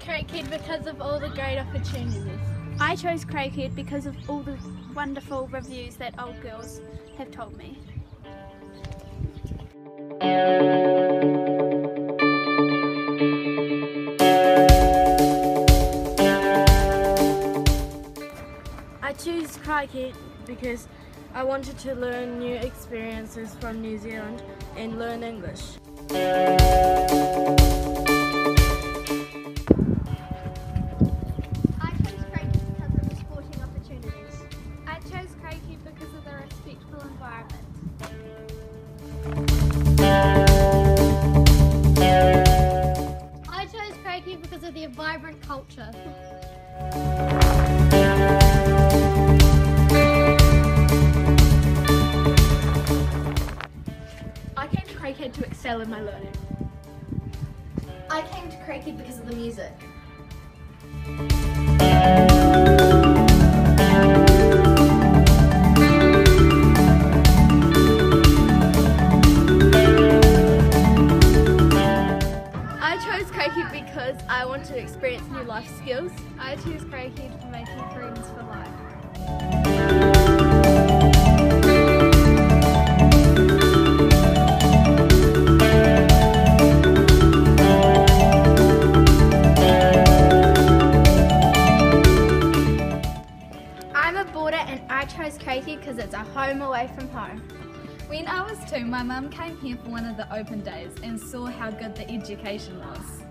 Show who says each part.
Speaker 1: Craighead because of all the great opportunities.
Speaker 2: I chose Craighead because of all the wonderful reviews that old girls have told me.
Speaker 3: I choose Craighead because I wanted to learn new experiences from New Zealand and learn English.
Speaker 2: Respectful environment.
Speaker 4: I chose Craighead because of the vibrant culture.
Speaker 1: I came to Craighead to excel in my learning.
Speaker 5: I came to Craighead because of the music.
Speaker 1: I because I want to experience new life skills.
Speaker 2: I choose Craighead for making friends for life.
Speaker 6: I'm a boarder and I chose Craighead because it's a home away from home.
Speaker 7: When I was two, my mum came here for one of the open days and saw how good the education was.